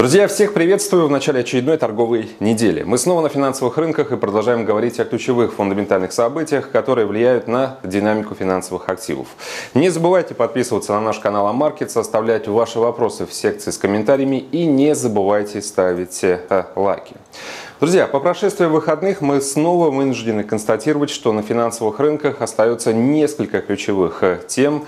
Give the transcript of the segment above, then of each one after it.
Друзья, всех приветствую в начале очередной торговой недели. Мы снова на финансовых рынках и продолжаем говорить о ключевых фундаментальных событиях, которые влияют на динамику финансовых активов. Не забывайте подписываться на наш канал Амаркет, оставлять ваши вопросы в секции с комментариями и не забывайте ставить э, лайки. Друзья, по прошествии выходных мы снова вынуждены констатировать, что на финансовых рынках остается несколько ключевых э, тем,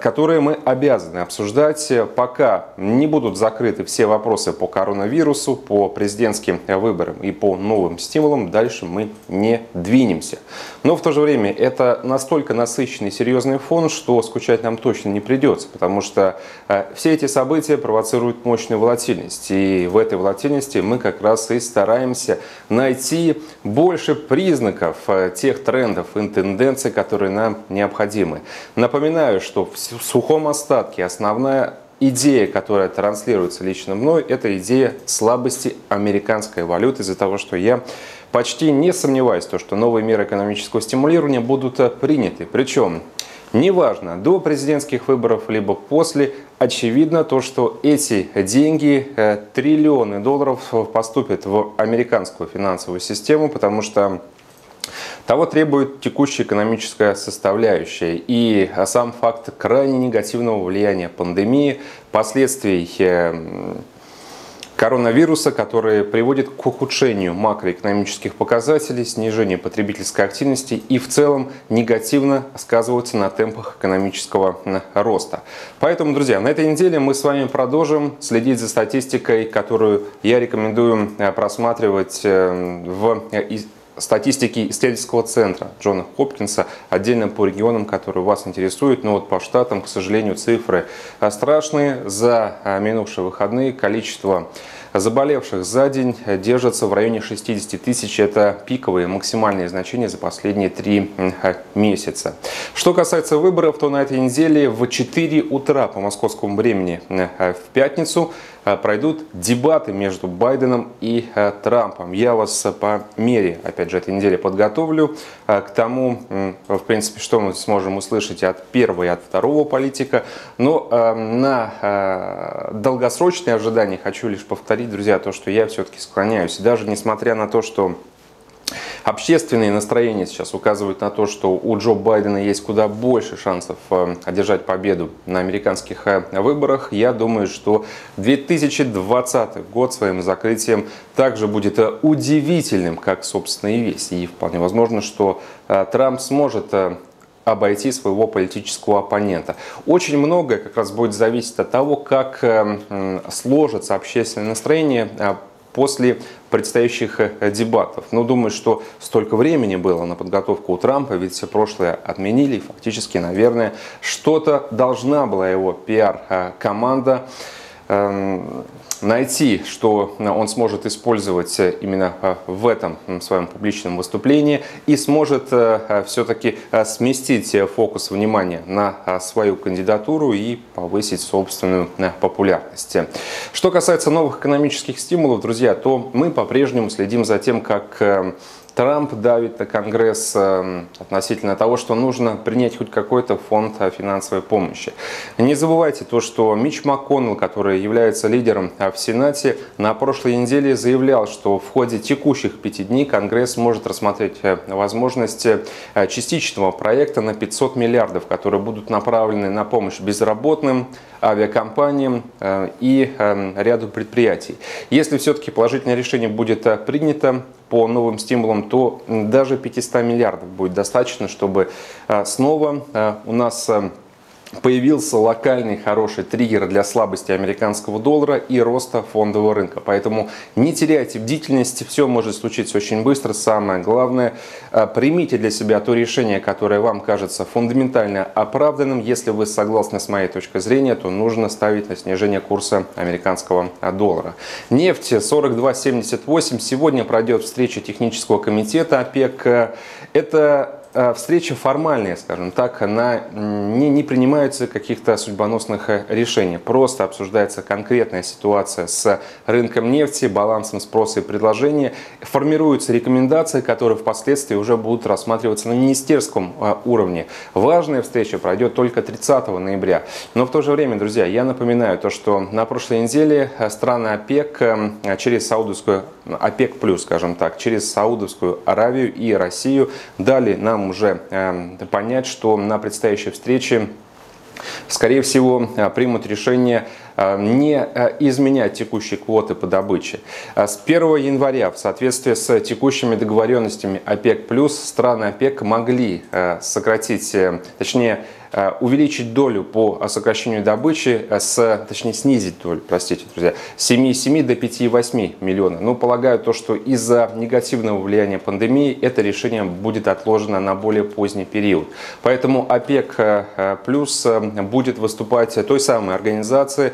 которые мы обязаны обсуждать, пока не будут закрыты все вопросы по коронавирусу, по президентским выборам и по новым стимулам, дальше мы не двинемся. Но в то же время это настолько насыщенный серьезный фон, что скучать нам точно не придется, потому что э, все эти события провоцируют мощную волатильность. И в этой волатильности мы как раз и стараемся найти больше признаков э, тех трендов и тенденций, которые нам необходимы. Напоминаю, что в сухом остатке основная идея, которая транслируется лично мной, это идея слабости американской валюты из-за того, что я почти не сомневаюсь, то, что новые меры экономического стимулирования будут э, приняты. Причем Неважно, до президентских выборов, либо после, очевидно то, что эти деньги, э, триллионы долларов, поступят в американскую финансовую систему, потому что того требует текущая экономическая составляющая и сам факт крайне негативного влияния пандемии, последствий э, коронавируса, который приводит к ухудшению макроэкономических показателей, снижению потребительской активности и в целом негативно сказываются на темпах экономического роста. Поэтому, друзья, на этой неделе мы с вами продолжим следить за статистикой, которую я рекомендую э, просматривать э, в статистики исследовательского центра Джона Хопкинса, отдельно по регионам, которые вас интересуют. Но вот по штатам, к сожалению, цифры страшные. За а, минувшие выходные количество заболевших за день держится в районе 60 тысяч. Это пиковые максимальные значения за последние три месяца. Что касается выборов, то на этой неделе в 4 утра по московскому времени в пятницу Э, пройдут дебаты между Байденом и э, Трампом. Я вас по мере, опять же, этой недели подготовлю э, к тому, в принципе, что мы сможем услышать от первого и от второго политика. Но на долгосрочные ожидания хочу лишь повторить, друзья, то, что я все-таки склоняюсь. Даже несмотря на то, что Общественные настроения сейчас указывают на то, что у Джо Байдена есть куда больше шансов э, одержать победу на американских э, выборах. Я думаю, что 2020 год своим закрытием также будет э, удивительным, как, собственно, и весь. И вполне возможно, что Трамп сможет обойти своего политического оппонента. Очень многое как раз будет зависеть от того, как сложится общественное настроение после предстоящих э, дебатов. Но думаю, что столько времени было на подготовку у Трампа, ведь все прошлое отменили, и фактически, наверное, что-то должна была его пиар-команда эм, найти, что он сможет использовать именно э, в этом своем публичном выступлении и сможет э, все-таки э, сместить фокус внимания на свою кандидатуру и повысить собственную популярность. Что касается новых экономических стимулов, друзья, то мы по-прежнему следим за тем, как Трамп давит на Конгресс эм, относительно того, что нужно принять хоть какой-то фонд финансовой помощи. Не забывайте то, что Мич МакКоннелл, который является лидером э, в Сенате, на прошлой неделе заявлял, что в ходе текущих пяти дней Конгресс может рассмотреть э, возможности э, частичного проекта на 500 миллиардов, которые будут направлены на помощь безработным, авиакомпаниям и эм, ряду предприятий. Если все-таки положительное решение будет принято, по новым стимулам, то даже 500 миллиардов будет достаточно, чтобы а, снова а, у нас а, появился локальный хороший триггер для слабости американского доллара и роста фондового рынка. Поэтому не теряйте бдительности, все может случиться очень быстро. Самое главное, а, примите для себя то решение, которое вам кажется фундаментально оправданным. Если вы согласны с моей точкой зрения, то нужно ставить на снижение курса американского доллара. Нефть 42.78. Сегодня пройдет встреча технического комитета ОПЕК. Это э, встреча формальная, скажем так, она не, не принимаются каких-то судьбоносных э, решений. Просто обсуждается конкретная ситуация с рынком нефти, балансом спроса и предложения. Формируются рекомендации, которые впоследствии уже будут рассматриваться на министерском э, уровне. Важная встреча пройдет только 30 ноября. Но в то же время, друзья, я напоминаю то, что на прошлой неделе страны ОПЕК через Саудовскую ОПЕК плюс, скажем так, через Саудовскую Аравию и Россию дали нам уже эм, понять, что на предстоящей встрече скорее всего, э, примут решение не э, изменять текущие квоты по добыче. С 1 января в соответствии с текущими договоренностями ОПЕК+, страны ОПЕК могли сократить, точнее, Э, увеличить долю по сокращению добычи, э, с, точнее снизить долю, простите, друзья, с 7,7 до 5,8 миллиона. Но полагаю то, что из-за негативного влияния пандемии это решение будет отложено на более поздний период. Поэтому ОПЕК э, плюс будет выступать той самой организацией,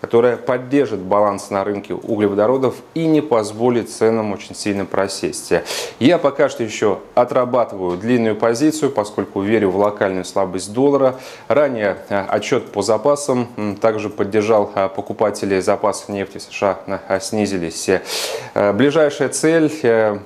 которая поддержит баланс на рынке углеводородов и не позволит ценам очень сильно просесть. Я пока что еще отрабатываю длинную позицию, поскольку верю в локальную слабость доллара. Ранее э, отчет по запасам также поддержал э, покупателей запасов нефти США э, снизились. Ближайшая цель,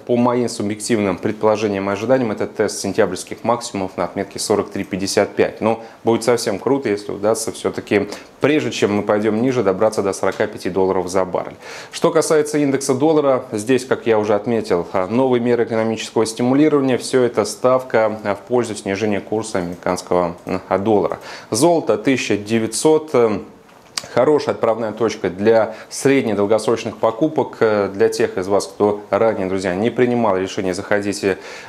по моим субъективным предположениям и ожиданиям, это тест сентябрьских максимумов на отметке 43.55. Но будет совсем круто, если удастся все-таки, прежде чем мы пойдем ниже, добраться до 45 долларов за баррель. Что касается индекса доллара, здесь, как я уже отметил, новые меры экономического стимулирования, все это ставка в пользу снижения курса американского доллара. Золото 1900 Хорошая отправная точка для средних долгосрочных покупок. Э, для тех из вас, кто ранее, друзья, не принимал решение заходить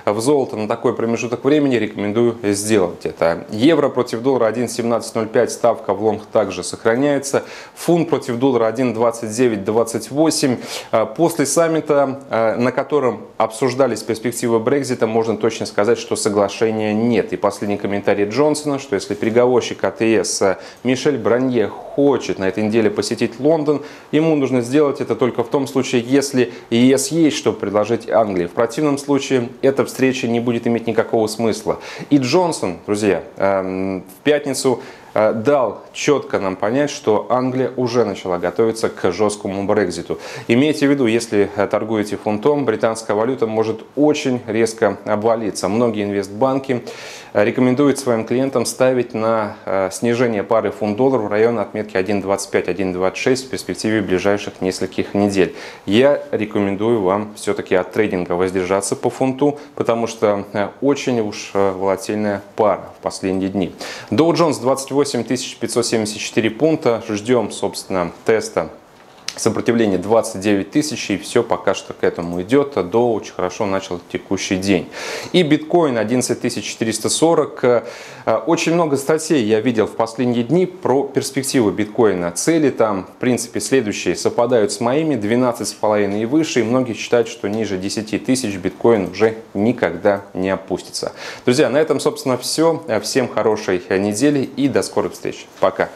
в золото на такой промежуток времени, рекомендую сделать это. Евро против доллара 1.1705, ставка в лонг также сохраняется. Фунт против доллара 1.2928. Э, после саммита, э, на котором обсуждались перспективы Брекзита, можно точно сказать, что соглашения нет. И последний комментарий Джонсона, что если переговорщик АТС Мишель Бранье хочет на этой неделе посетить Лондон, ему нужно сделать это только в том случае, если ЕС есть что предложить Англии. В противном случае эта встреча не будет иметь никакого смысла. И Джонсон, друзья, эм, в пятницу дал четко нам понять, что Англия уже начала готовиться к жесткому Брекзиту. Имейте в виду, если торгуете фунтом, британская валюта может очень резко обвалиться. Многие инвестбанки рекомендуют своим клиентам ставить на э, снижение пары фунт-доллар в районе отметки 1.25-1.26 в перспективе ближайших нескольких недель. Я рекомендую вам все-таки от трейдинга воздержаться по фунту, потому что э, очень уж волатильная пара в последние дни. Dow Jones 28 8574 пункта. Ждем, собственно, теста Сопротивление 29 тысяч, и все пока что к этому идет. До очень хорошо начал текущий день. И биткоин 11 440. Э, очень много статей я видел в последние дни про перспективу биткоина. Цели там, в принципе, следующие совпадают с моими, 12,5 и выше. И многие считают, что ниже 10 тысяч биткоин уже никогда не опустится. Друзья, на этом, собственно, все. Всем хорошей недели и до скорых встреч. Пока.